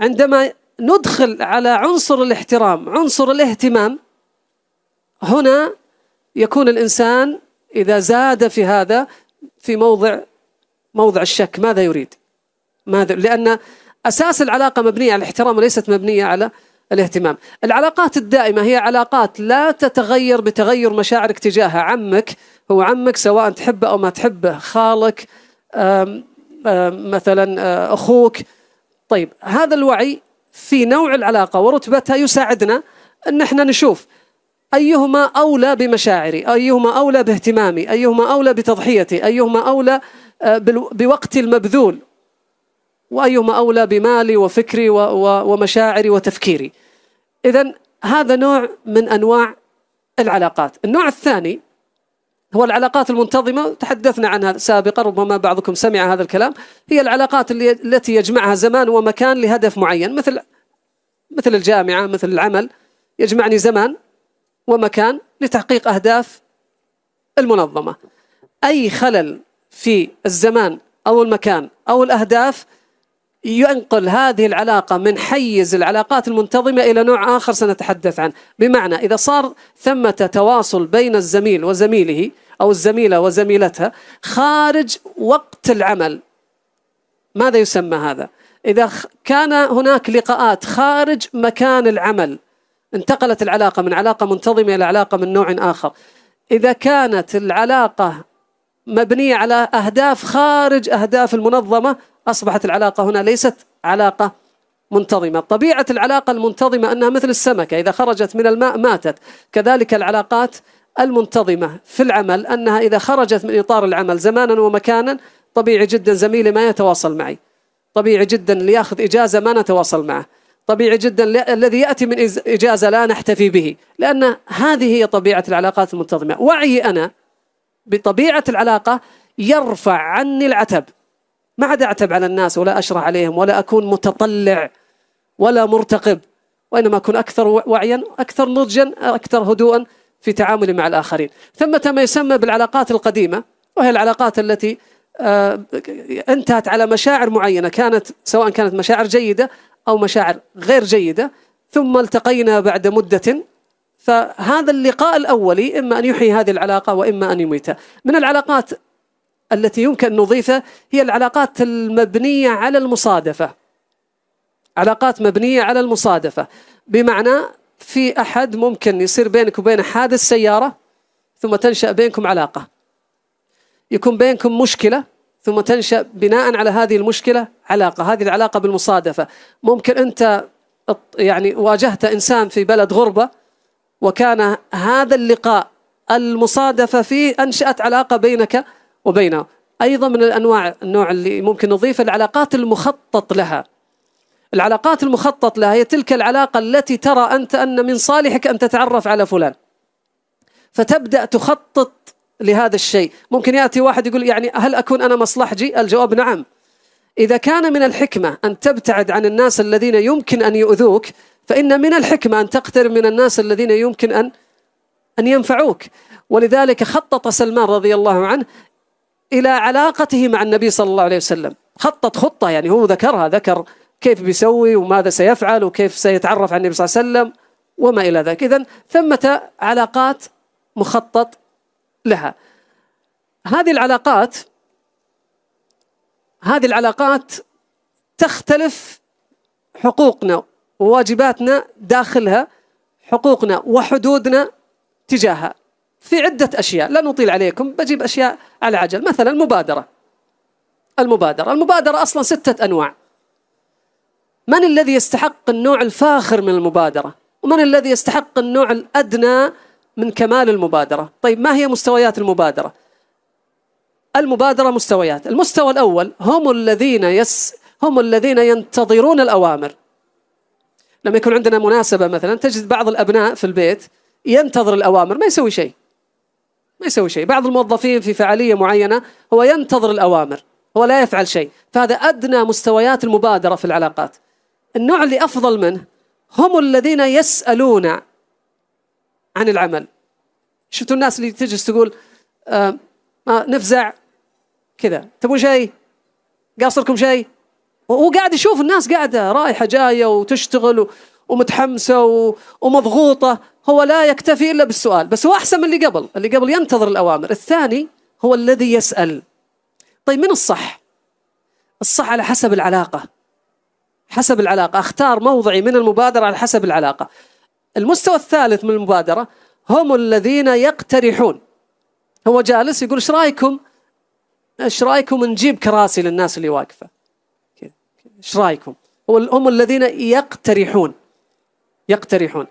عندما ندخل على عنصر الاحترام عنصر الاهتمام هنا يكون الإنسان إذا زاد في هذا في موضع موضع الشك ماذا يريد؟ ماذا؟ لأن أساس العلاقة مبنية على الاحترام وليست مبنية على الاهتمام. العلاقات الدائمة هي علاقات لا تتغير بتغير مشاعرك تجاهها عمك هو عمك سواء تحبه أو ما تحبه خالك آم آم مثلا آه، أخوك. طيب هذا الوعي في نوع العلاقة ورتبتها يساعدنا أن إحنا نشوف أيهما أولى بمشاعري أيهما أولى باهتمامي أيهما أولى بتضحيتي أيهما أولى آه، بوقتي المبذول وأيهما أولى بمالي وفكري ومشاعري وتفكيري. إذا هذا نوع من أنواع العلاقات. النوع الثاني هو العلاقات المنتظمة تحدثنا عنها سابقا ربما بعضكم سمع هذا الكلام. هي العلاقات اللي التي يجمعها زمان ومكان لهدف معين مثل مثل الجامعة مثل العمل. يجمعني زمان ومكان لتحقيق أهداف المنظمة. أي خلل في الزمان أو المكان أو الأهداف ينقل هذه العلاقة من حيز العلاقات المنتظمة إلى نوع آخر سنتحدث عنه. بمعنى إذا صار ثمة تواصل بين الزميل وزميله أو الزميلة وزميلتها خارج وقت العمل. ماذا يسمى هذا؟ إذا كان هناك لقاءات خارج مكان العمل انتقلت العلاقة من علاقة منتظمة إلى علاقة من نوع آخر. إذا كانت العلاقة مبنية على أهداف خارج أهداف المنظمة أصبحت العلاقة هنا ليست علاقة منتظمة. طبيعة العلاقة المنتظمة أنها مثل السمكة إذا خرجت من الماء ماتت. كذلك العلاقات المنتظمة في العمل أنها إذا خرجت من إطار العمل زمانا ومكانا طبيعي جدا زميلي ما يتواصل معي. طبيعي جدا ليأخذ إجازة ما نتواصل معه. طبيعي جدا الذي يأتي من إجازة لا نحتفي به. لأن هذه هي طبيعة العلاقات المنتظمة. وعي أنا بطبيعة العلاقة يرفع عني العتب. ما عاد أعتب على الناس ولا أشرح عليهم ولا أكون متطلع ولا مرتقب وإنما أكون أكثر وعيا أكثر نضجا أكثر هدوءا في تعاملي مع الآخرين. ثمة ما يسمى بالعلاقات القديمة وهي العلاقات التي آه، انتهت على مشاعر معينة كانت سواء كانت مشاعر جيدة أو مشاعر غير جيدة ثم التقينا بعد مدة. فهذا اللقاء الأولي إما أن يحيي هذه العلاقة وإما أن يميتها. من العلاقات التي يمكن أن نضيفها هي العلاقات المبنية على المصادفة. علاقات مبنية على المصادفة. بمعنى في أحد ممكن يصير بينك وبين حادث سيارة ثم تنشأ بينكم علاقة. يكون بينكم مشكلة ثم تنشأ بناء على هذه المشكلة علاقة. هذه العلاقة بالمصادفة. ممكن أنت يعني واجهت إنسان في بلد غربة وكان هذا اللقاء المصادفة فيه أنشأت علاقة بينك وبينه أيضا من الأنواع النوع اللي ممكن نضيفه العلاقات المخطط لها. العلاقات المخطط لها هي تلك العلاقة التي ترى أنت أن من صالحك أن تتعرف على فلان. فتبدأ تخطط لهذا الشيء. ممكن يأتي واحد يقول يعني هل أكون أنا مصلحجي؟ الجواب نعم. إذا كان من الحكمة أن تبتعد عن الناس الذين يمكن أن يؤذوك فإن من الحكمة أن تقترب من الناس الذين يمكن أن أن ينفعوك. ولذلك خطط سلمان رضي الله عنه إلى علاقته مع النبي صلى الله عليه وسلم. خطط خطة يعني هو ذكرها ذكر كيف بيسوي وماذا سيفعل وكيف سيتعرف على النبي صلى الله عليه وسلم وما إلى ذلك. إذن ثمة علاقات مخطط لها. هذه العلاقات هذه العلاقات تختلف حقوقنا وواجباتنا داخلها حقوقنا وحدودنا تجاهها. في عدة أشياء. لا نطيل عليكم بجيب أشياء على عجل. مثلا المبادرة. المبادرة. المبادرة أصلا ستة أنواع. من الذي يستحق النوع الفاخر من المبادرة؟ ومن الذي يستحق النوع الأدنى من كمال المبادرة؟ طيب ما هي مستويات المبادرة؟ المبادرة مستويات. المستوى الأول هم الذين يس هم الذين ينتظرون الأوامر. لما يكون عندنا مناسبة مثلا تجد بعض الأبناء في البيت ينتظر الأوامر ما يسوي شيء. ما يسوي شيء. بعض الموظفين في فعالية معينة هو ينتظر الأوامر هو لا يفعل شيء. فهذا أدنى مستويات المبادرة في العلاقات. النوع اللي أفضل منه هم الذين يسألون عن العمل. شفتوا الناس اللي تجلس تقول آه نفزع كذا. تبون شيء؟ قاصركم شيء؟ وهو قاعد يشوف الناس قاعدة رايحة جاية وتشتغل ومتحمسة ومضغوطة. هو لا يكتفي إلا بالسؤال بس هو أحسن من اللي قبل اللي قبل ينتظر الأوامر. الثاني هو الذي يسأل. طيب من الصح؟ الصح على حسب العلاقة. حسب العلاقة. أختار موضعي من المبادرة على حسب العلاقة. المستوى الثالث من المبادرة هم الذين يقترحون. هو جالس يقول إيش رأيكم؟ إيش رأيكم نجيب كراسي للناس اللي واقفة؟ إيش رأيكم؟ هم الذين يقترحون. يقترحون.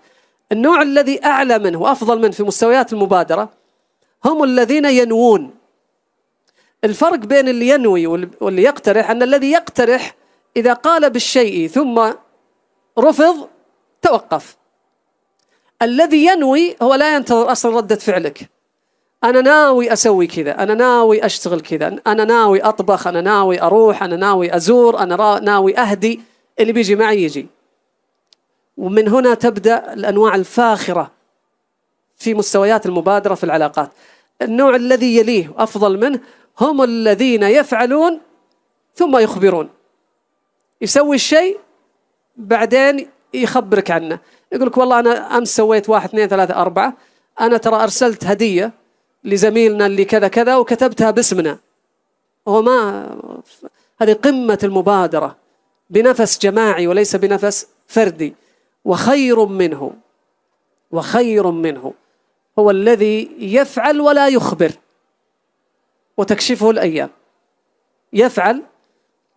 النوع الذي أعلى منه وأفضل منه في مستويات المبادرة هم الذين ينوون. الفرق بين اللي ينوي واللي يقترح أن الذي يقترح إذا قال بالشيء ثم رفض توقف. الذي ينوي هو لا ينتظر أصلا ردة فعلك. أنا ناوي أسوي كذا أنا ناوي أشتغل كذا أنا ناوي أطبخ أنا ناوي أروح أنا ناوي أزور أنا ناوي أهدي. اللي بيجي معي يجي. ومن هنا تبدأ الأنواع الفاخرة في مستويات المبادرة في العلاقات. النوع الذي يليه أفضل منه هم الذين يفعلون ثم يخبرون. يسوي الشيء بعدين يخبرك عنه. يقول لك والله أنا أمس سويت واحد اثنين ثلاثة أربعة. أنا ترى أرسلت هدية لزميلنا اللي كذا كذا وكتبتها باسمنا. هو ما هذه قمة المبادرة. بنفس جماعي وليس بنفس فردي. وخير منه وخير منه. هو الذي يفعل ولا يخبر. وتكشفه الأيام. يفعل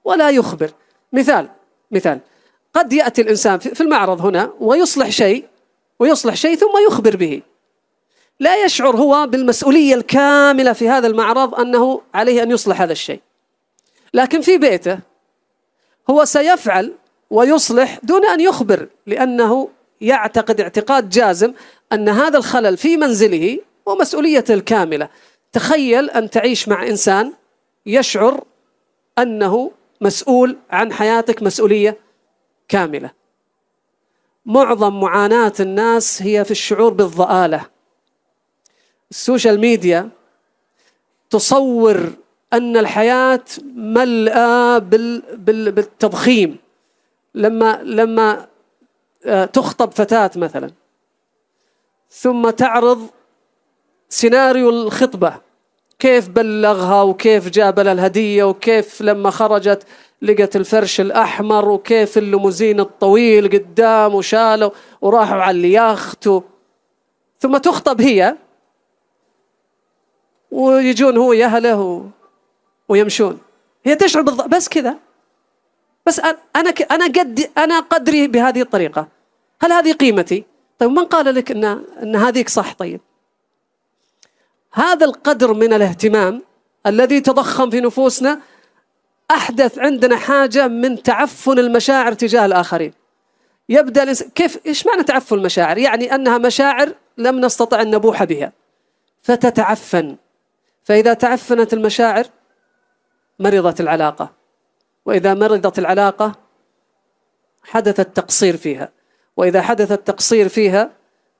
ولا يخبر. مثال مثال. قد يأتي الإنسان في المعرض هنا ويصلح شيء ويصلح شيء ثم يخبر به. لا يشعر هو بالمسؤولية الكاملة في هذا المعرض أنه عليه أن يصلح هذا الشيء. لكن في بيته هو سيفعل ويصلح دون أن يخبر لأنه يعتقد اعتقاد جازم أن هذا الخلل في منزله هو مسؤوليته الكاملة. تخيل أن تعيش مع إنسان يشعر أنه مسؤول عن حياتك مسؤولية كاملة. معظم معاناة الناس هي في الشعور بالضآلة. السوشيال ميديا تصور أن الحياة ملأى بالتضخيم. لما لما آه، تخطب فتاة مثلا ثم تعرض سيناريو الخطبة كيف بلغها وكيف جاب لها الهدية وكيف لما خرجت لقت الفرش الأحمر وكيف الليموزين الطويل قدام وشالوا وراحوا على الياخت ثم تخطب هي ويجون هو يا أهله ويمشون. هي تشعر بالض... بس كذا. بس أنا أنا قد أنا قدري بهذه الطريقة. هل هذه قيمتي؟ طيب من قال لك ان إن هذيك صح؟ طيب. هذا القدر من الاهتمام الذي تضخم في نفوسنا أحدث عندنا حاجة من تعفن المشاعر تجاه الآخرين. يبدأ الانسان كيف إيش معنى تعفن المشاعر؟ يعني أنها مشاعر لم نستطع أن نبوح بها. فتتعفن. فإذا تعفنت المشاعر مرضت العلاقة. وإذا مرضت العلاقة حدث التقصير فيها وإذا حدث التقصير فيها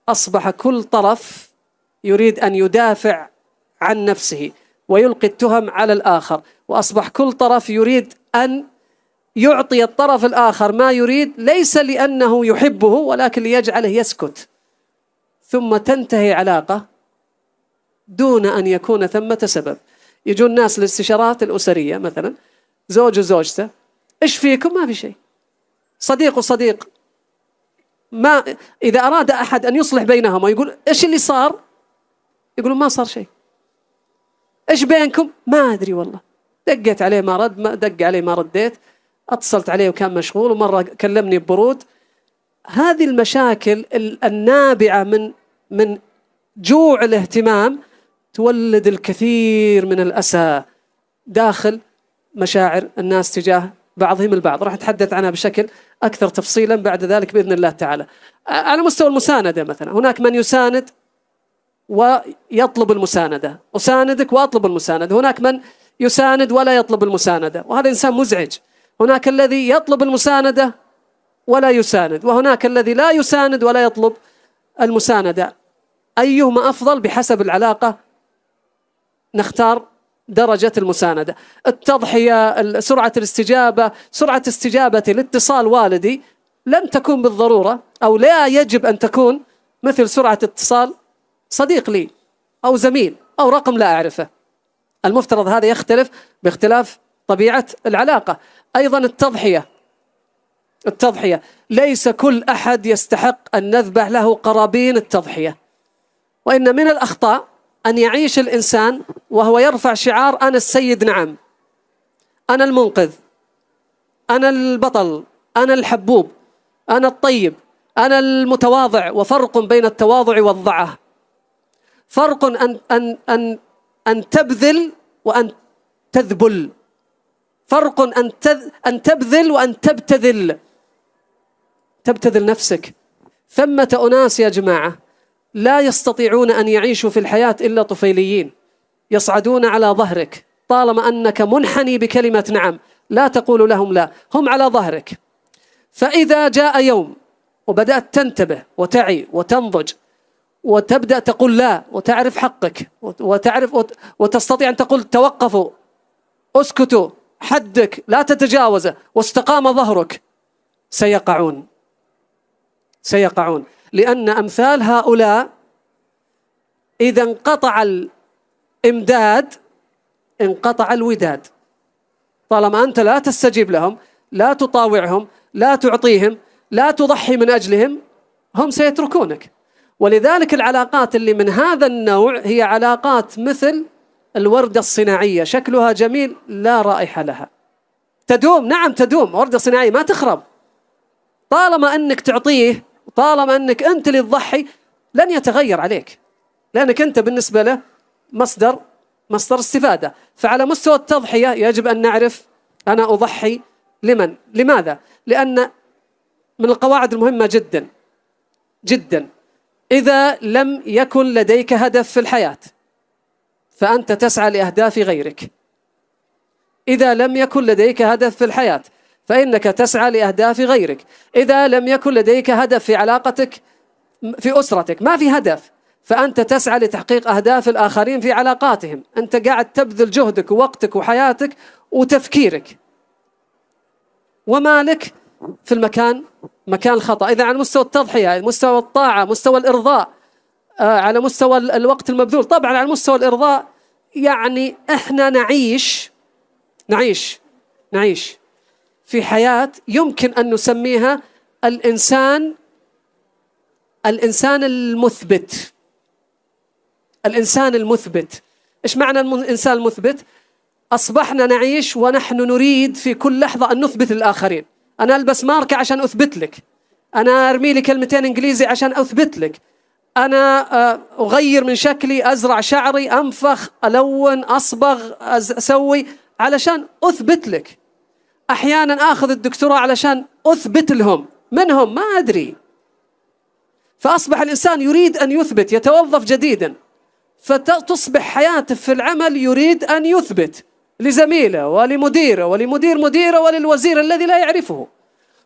أصبح كل طرف يريد أن يدافع عن نفسه ويلقي التهم على الآخر وأصبح كل طرف يريد أن يعطي الطرف الآخر ما يريد ليس لأنه يحبه ولكن ليجعله يسكت. ثم تنتهي علاقة دون أن يكون ثمة سبب. يجون ناس للاستشارات الأسرية مثلا زوج وزوجته إيش فيكم؟ ما في شيء. صديق وصديق. ما إذا أراد أحد أن يصلح بينهم ويقول إيش اللي صار؟ يقولون ما صار شيء. إيش بينكم؟ ما أدري والله. دقيت عليه ما رد ما دق عليه ما رديت. اتصلت عليه وكان مشغول ومرة كلمني ببرود. هذه المشاكل النابعة من من جوع الاهتمام تولد الكثير من الأسى داخل مشاعر الناس تجاه بعضهم البعض. راح أتحدث عنها بشكل أكثر تفصيلا بعد ذلك بإذن الله تعالى. على مستوى المساندة مثلا هناك من يساند ويطلب المساندة. أساندك وأطلب المساندة. هناك من يساند ولا يطلب المساندة. وهذا إنسان مزعج. هناك الذي يطلب المساندة ولا يساند. وهناك الذي لا يساند ولا يطلب المساندة. أيهما أفضل؟ بحسب العلاقة نختار درجة المساندة. التضحية سرعة الاستجابة سرعة استجابة لاتصال والدي لن تكون بالضرورة أو لا يجب أن تكون مثل سرعة اتصال صديق لي أو زميل أو رقم لا أعرفه. المفترض هذا يختلف باختلاف طبيعة العلاقة. أيضا التضحية. التضحية. ليس كل أحد يستحق أن نذبح له قرابين التضحية. وإن من الأخطاء أن يعيش الإنسان وهو يرفع شعار أنا السيد نعم أنا المنقذ أنا البطل أنا الحبوب أنا الطيب أنا المتواضع وفرق بين التواضع والضعة. فرق أن أن أن أن تبذل وأن تذبل. فرق أن أن تبذل وأن تبتذل. تبتذل نفسك. ثمة أناس يا جماعة. لا يستطيعون أن يعيشوا في الحياة إلا طفيليين. يصعدون على ظهرك. طالما أنك منحني بكلمة نعم لا تقول لهم لا هم على ظهرك. فإذا جاء يوم وبدأت تنتبه وتعي وتنضج وتبدأ تقول لا وتعرف حقك وتعرف وتستطيع أن تقول توقفوا اسكتوا حدك لا تتجاوزه واستقام ظهرك سيقعون. سيقعون. لأن أمثال هؤلاء إذا انقطع الإمداد انقطع الوداد. طالما أنت لا تستجيب لهم لا تطاوعهم لا تعطيهم لا تضحي من أجلهم هم سيتركونك. ولذلك العلاقات اللي من هذا النوع هي علاقات مثل الوردة الصناعية شكلها جميل لا رائحة لها. تدوم نعم تدوم وردة صناعية ما تخرب. طالما أنك تعطيه طالما أنك أنت اللي تضحي لن يتغير عليك. لأنك أنت بالنسبة له مصدر مصدر استفادة. فعلى مستوى التضحية يجب أن نعرف أنا أضحي لمن؟ لماذا؟ لأن من القواعد المهمة جدا جدا. إذا لم يكن لديك هدف في الحياة فأنت تسعى لأهداف غيرك. إذا لم يكن لديك هدف في الحياة فإنك تسعى لأهداف غيرك. إذا لم يكن لديك هدف في علاقتك في أسرتك ما في هدف فأنت تسعى لتحقيق أهداف الآخرين في علاقاتهم. أنت قاعد تبذل جهدك ووقتك وحياتك وتفكيرك. ومالك في المكان مكان الخطأ إذا على مستوى التضحية مستوى الطاعة مستوى الإرضاء آه، على مستوى الوقت المبذول. طبعا على مستوى الإرضاء يعني إحنا نعيش نعيش نعيش. في حياة يمكن أن نسميها الإنسان الإنسان المثبت. الإنسان المثبت. إيش معنى الإنسان المثبت؟ أصبحنا نعيش ونحن نريد في كل لحظة أن نثبت للآخرين أنا ألبس ماركة عشان أثبت لك. أنا أرمي لي كلمتين إنجليزي عشان أثبت لك. أنا آه، أغير من شكلي أزرع شعري أنفخ ألون أصبغ أسوي علشان أثبت لك. أحيانا آخذ الدكتوراه علشان أثبت لهم. منهم؟ ما أدري. فأصبح الإنسان يريد أن يثبت يتوظف جديدا. فتصبح حياته في العمل يريد أن يثبت لزميله ولمديره ولمدير مديره وللوزير الذي لا يعرفه.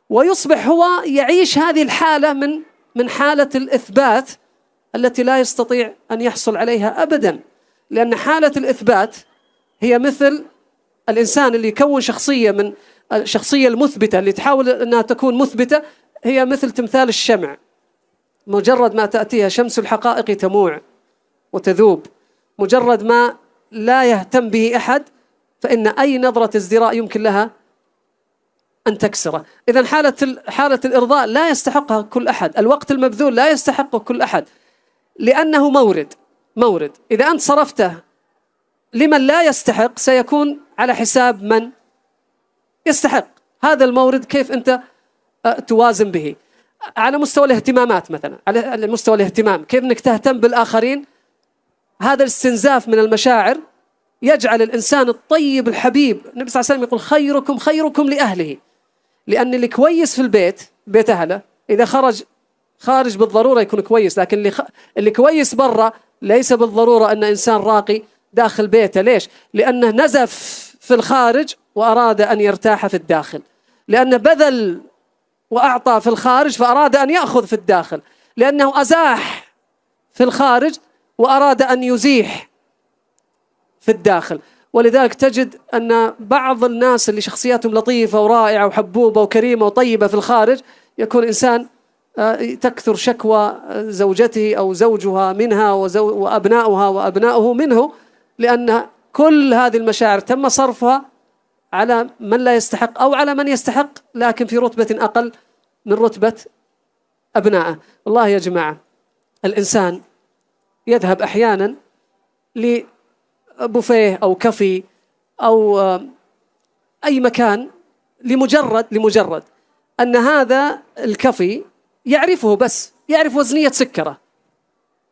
ويصبح هو يعيش هذه الحالة من من حالة الإثبات التي لا يستطيع أن يحصل عليها أبدا. لأن حالة الإثبات هي مثل الإنسان اللي يكون شخصية من الشخصية المثبتة اللي تحاول أنها تكون مثبتة هي مثل تمثال الشمع. مجرد ما تأتيها شمس الحقائق تموع وتذوب. مجرد ما لا يهتم به أحد فإن أي نظرة ازدراء يمكن لها أن تكسره. إذا حالة حالة الإرضاء لا يستحقها كل أحد. الوقت المبذول لا يستحقه كل أحد. لأنه مورد مورد. إذا أنت صرفته لمن لا يستحق سيكون على حساب من؟ يستحق هذا المورد كيف أنت آه، توازن به. على مستوى الاهتمامات مثلا على مستوى الاهتمام كيف أنك تهتم بالآخرين؟ هذا الاستنزاف من المشاعر يجعل الإنسان الطيب الحبيب. النبي صلى الله عليه وسلم يقول خيركم خيركم لأهله. لأن اللي كويس في البيت بيت أهله إذا خرج خارج بالضرورة يكون كويس لكن اللي, خ... اللي كويس برا ليس بالضرورة أن إنسان راقي داخل بيته. ليش؟ لأنه نزف في الخارج وأراد أن يرتاح في الداخل. لأنه بذل وأعطى في الخارج فأراد أن يأخذ في الداخل. لأنه أزاح في الخارج وأراد أن يزيح في الداخل. ولذلك تجد أن بعض الناس اللي شخصياتهم لطيفة ورائعة وحبوبة وكريمة وطيبة في الخارج يكون إنسان آه، تكثر شكوى زوجته أو زوجها منها وأبناؤها وأبناؤه منه لأن كل هذه المشاعر تم صرفها على من لا يستحق أو على من يستحق لكن في رتبة أقل من رتبة أبنائه. والله يا جماعة الإنسان يذهب أحيانا لبوفيه أو كفي أو أي مكان لمجرد لمجرد أن هذا الكفي يعرفه بس يعرف وزنية سكره.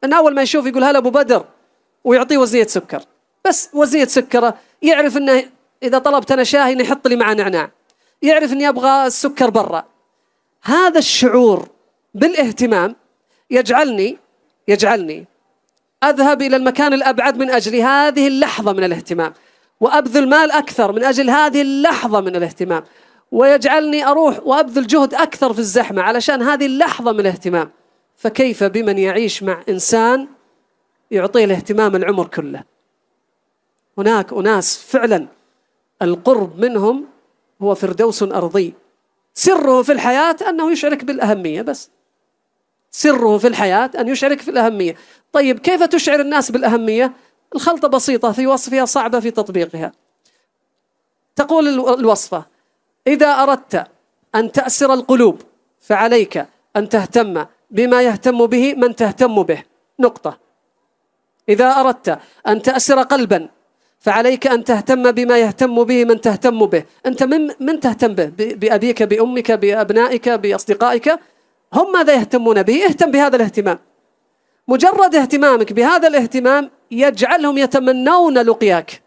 أن أول ما يشوف يقول هلا أبو بدر ويعطيه وزنية سكر. بس وزنية سكره يعرف أنه إذا طلبت أنا شاهي يحط لي معه نعناع. يعرف أني أبغى السكر برا. هذا الشعور بالاهتمام يجعلني يجعلني أذهب إلى المكان الأبعد من أجل هذه اللحظة من الاهتمام. وأبذل مال أكثر من أجل هذه اللحظة من الاهتمام. ويجعلني أروح وأبذل جهد أكثر في الزحمة علشان هذه اللحظة من الاهتمام. فكيف بمن يعيش مع إنسان يعطيه الاهتمام العمر كله؟ هناك أناس فعلا القرب منهم هو فردوس أرضي. سره في الحياة أنه يشعرك بالأهمية بس. سره في الحياة أن يشعرك في الأهمية. طيب كيف تشعر الناس بالأهمية؟ الخلطة بسيطة في وصفها صعبة في تطبيقها. تقول الوصفة. إذا أردت أن تأسر القلوب فعليك أن تهتم بما يهتم به من تهتم به. نقطة. إذا أردت أن تأسر قلبا فعليك أن تهتم بما يهتم به من تهتم به. أنت من, من تهتم به؟ بأبيك بأمك بأبنائك بأصدقائك؟ هم ماذا يهتمون به؟ اهتم بهذا الاهتمام. مجرد اهتمامك بهذا الاهتمام يجعلهم يتمنون لقياك.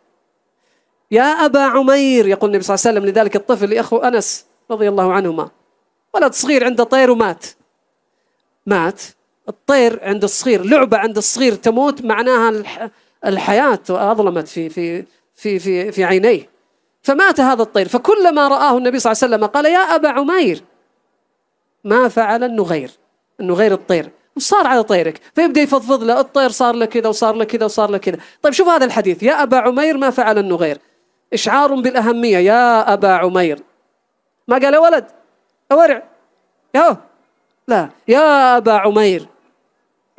يا أبا عمير يقول النبي صلى الله عليه وسلم لذلك الطفل لأخو أنس رضي الله عنهما ولد صغير عنده طير ومات. مات. الطير عند الصغير لعبة عند الصغير تموت معناها الحياة أظلمت في في في في في عينيه. فمات هذا الطير. فكلما رآه النبي صلى الله عليه وسلم قال يا أبا عمير ما فعل النغير. النغير الطير. وش صار على طيرك. فيبدأ يفضفض له الطير صار له كذا وصار له كذا وصار له كذا. طيب شوف هذا الحديث. يا أبا عمير ما فعل النغير. إشعار بالأهمية. يا أبا عمير. ما قال يا ولد أورع. يا لا. يا أبا عمير.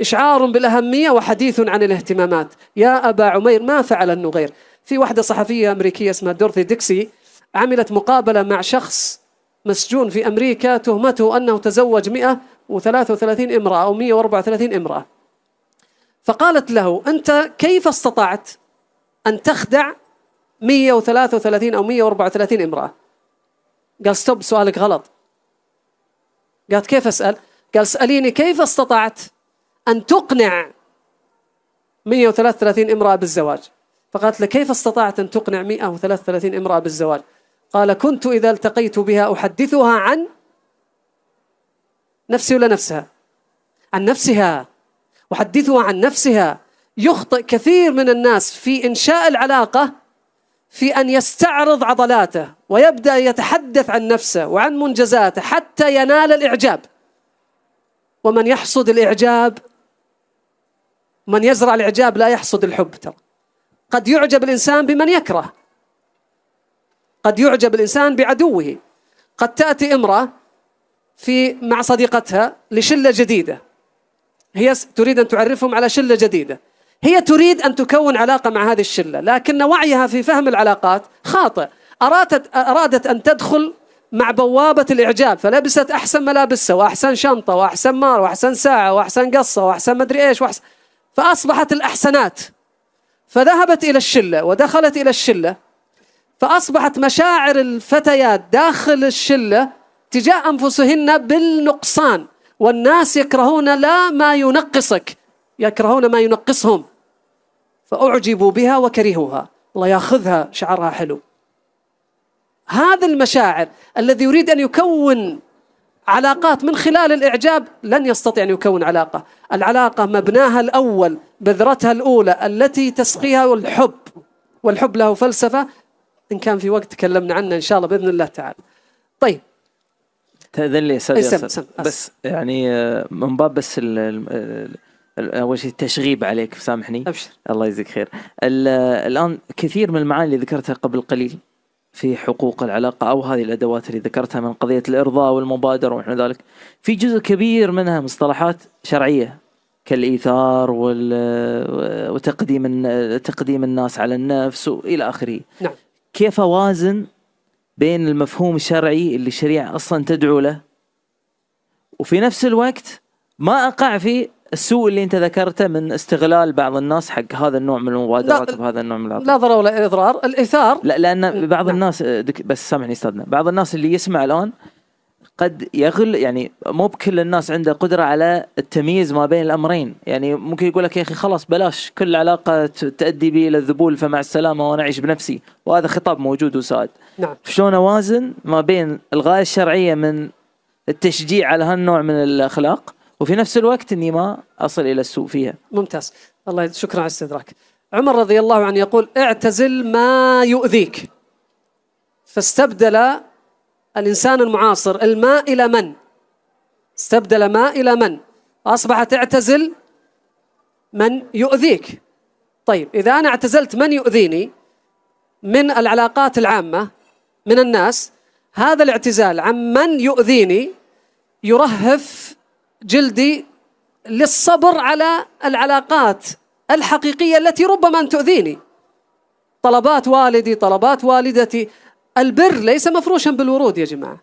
إشعار بالأهمية وحديث عن الاهتمامات. يا أبا عمير ما فعل النغير؟ في واحدة صحفية أمريكية اسمها دورثي ديكسي عملت مقابلة مع شخص مسجون في أمريكا تهمته أنه تزوج 133 امرأة أو 134 امرأة. فقالت له أنت كيف استطعت أن تخدع 133 أو 134 امرأة؟ قال ستوب سؤالك غلط. قالت كيف أسأل؟ قال اسأليني كيف استطعت أن تقنع 133 امرأة بالزواج. فقالت له كيف استطعت أن تقنع 133 امرأة بالزواج؟ قال كنت إذا التقيت بها أحدثها عن نفسي ولا نفسها؟ عن نفسها. أحدثها عن نفسها. يخطئ كثير من الناس في إنشاء العلاقة في أن يستعرض عضلاته ويبدأ يتحدث عن نفسه وعن منجزاته حتى ينال الإعجاب. ومن يحصد الإعجاب من يزرع الإعجاب لا يحصد الحب ترى. قد يعجب الإنسان بمن يكره. قد يعجب الإنسان بعدوه. قد تأتي امرأة في مع صديقتها لشلة جديدة. هي تريد أن تعرفهم على شلة جديدة. هي تريد أن تكون علاقة مع هذه الشلة لكن وعيها في فهم العلاقات خاطئ. أرادت, أرادت أن تدخل مع بوابة الإعجاب فلبست أحسن ملابسها وأحسن شنطة وأحسن مار وأحسن ساعة وأحسن قصة وأحسن مدري إيش وأحسن فأصبحت الأحسنات. فذهبت إلى الشلة ودخلت إلى الشلة فأصبحت مشاعر الفتيات داخل الشلة تجاه أنفسهن بالنقصان والناس يكرهون لا ما ينقصك يكرهون ما ينقصهم. فأعجبوا بها وكرهوها. الله ياخذها شعرها حلو. هذا المشاعر الذي يريد أن يكون علاقات من خلال الإعجاب لن يستطيع أن يكون علاقة. العلاقة مبناها الأول بذرتها الأولى التي تسقيها الحب والحب له فلسفة. إن كان في وقت تكلمنا عنه إن شاء الله بإذن الله تعالى. طيب. تأذن لي أستاذ بس يعني آه، من باب بس أول شيء تشغيب عليك سامحني. أبشر. الله يجزيك خير. ال- الآن كثير من المعاني اللي ذكرتها قبل قليل. في حقوق العلاقة أو هذه الأدوات اللي ذكرتها من قضية الإرضاء والمبادرة ونحو ذلك. في جزء كبير منها مصطلحات شرعية كالإيثار وال- وتقديم تقديم الناس على النفس وإلى آخره. نعم. كيف أوازن بين المفهوم الشرعي اللي الشريعة أصلا تدعو له؟ وفي نفس الوقت ما أقع في السوء اللي أنت ذكرته من استغلال بعض الناس حق هذا النوع من المبادرات لا- بهذا النوع من العطاء لا ضرر ولا إضرار. الايثار لا لأن بعض نعم. الناس دك بس سامحني استاذنا بعض الناس اللي يسمع الآن قد يغل يعني مو بكل الناس عنده قدرة على التمييز ما بين الأمرين. يعني ممكن يقول لك يا أخي خلاص بلاش كل علاقة تؤدي بي إلى الذبول فمع السلامة وأنا أعيش بنفسي. وهذا خطاب موجود وسائد نعم. شلون أوازن ما بين الغاية الشرعية من التشجيع على هالنوع من الأخلاق وفي نفس الوقت إني ما أصل إلى السوء فيها. ممتاز. الله شكرا على استدراك. عمر رضي الله عنه يقول اعتزل ما يؤذيك. فاستبدل الإنسان المعاصر الماء إلى من؟ استبدل ماء إلى من؟ أصبحت اعتزل من يؤذيك. طيب إذا أنا اعتزلت من يؤذيني؟ من العلاقات العامة من الناس. هذا الاعتزال عن من يؤذيني يرهف جلدي للصبر على العلاقات الحقيقية التي ربما أن تؤذيني. طلبات والدي طلبات والدتي. البر ليس مفروشا بالورود يا جماعة.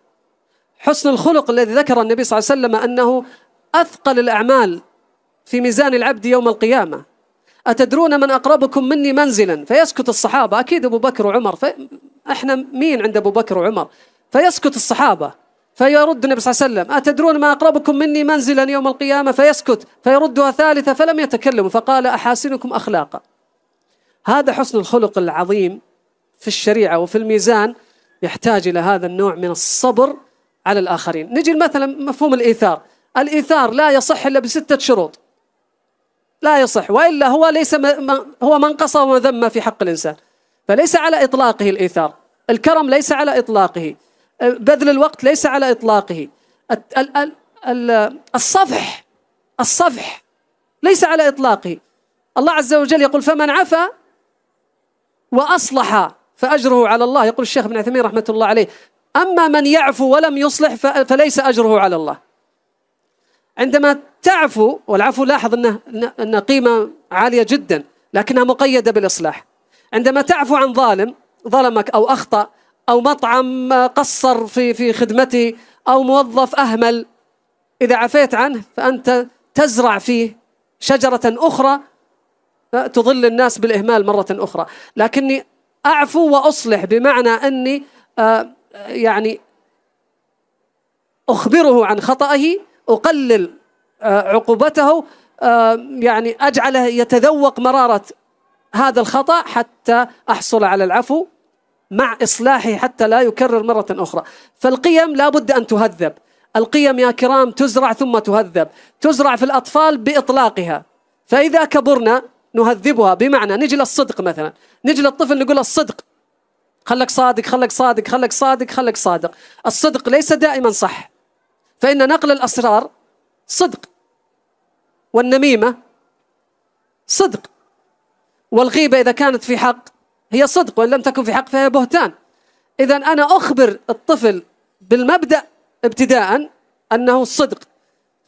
حسن الخلق الذي ذكر النبي صلى الله عليه وسلم أنه أثقل الأعمال في ميزان العبد يوم القيامة. أتدرون من أقربكم مني منزلا؟ فيسكت الصحابة. أكيد أبو بكر وعمر. في إحنا مين عند أبو بكر وعمر؟ فيسكت الصحابة. فيرد النبي صلى الله عليه وسلم أتدرون ما أقربكم مني منزلا يوم القيامة؟ فيسكت فيردها ثالثة فلم يتكلموا فقال أحاسنكم أخلاقا. هذا حسن الخلق العظيم في الشريعة وفي الميزان يحتاج إلى هذا النوع من الصبر على الآخرين. نجي مثلا مفهوم الإيثار. الإيثار لا يصح إلا بستة شروط. لا يصح وإلا هو ليس هو منقصة ومذمة في حق الإنسان فليس على إطلاقه الإيثار. الكرم ليس على إطلاقه. بذل الوقت ليس على إطلاقه. ال... ال... ال... ال... الصفح الصفح ليس على إطلاقه. الله عز وجل يقول فمن عفا وأصلح فأجره على الله. يقول الشيخ ابن عثيمين رحمة الله عليه أما من يعفو ولم يصلح فليس أجره على الله. عندما تعفو والعفو لاحظ أنه أن قيمة عالية جدا لكنها مقيدة بالإصلاح. عندما تعفو عن ظالم ظلمك أو أخطأ أو مطعم قصر في في خدمته أو موظف أهمل. إذا عفيت عنه فأنت تزرع فيه شجرة أخرى تظل الناس بالإهمال مرة أخرى. لكني أعفو وأصلح بمعنى أني آه، يعني أخبره عن خطأه أقلل آه، عقوبته آه، يعني أجعله يتذوق مرارة هذا الخطأ حتى أحصل على العفو. مع إصلاحه حتى لا يكرر مرة أخرى. فالقيم لا بد أن تهذب. القيم يا كرام تزرع ثم تهذب. تزرع في الأطفال بإطلاقها. فإذا كبرنا نهذبها. بمعنى نجي للصدق مثلا. نجي للطفل نقول الصدق. خلك صادق خلك صادق خلك صادق خلك صادق. الصدق ليس دائما صح. فإن نقل الأسرار صدق. والنميمة صدق. والغيبة إذا كانت في حق هي صدق وإن لم تكن في حق فهي بهتان. إذا أنا أخبر الطفل بالمبدأ ابتداء أنه الصدق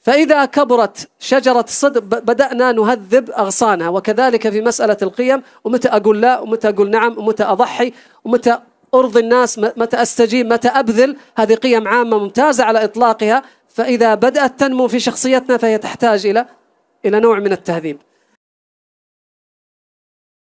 فإذا كبرت شجرة الصدق بدأنا نهذب أغصانها وكذلك في مسألة القيم ومتى أقول لا ومتى أقول نعم ومتى أضحي ومتى أرضي الناس متى أستجيب متى أبذل. هذه قيم عامة ممتازة على إطلاقها. فإذا بدأت تنمو في شخصيتنا فهي تحتاج إلى إلى نوع من التهذيب.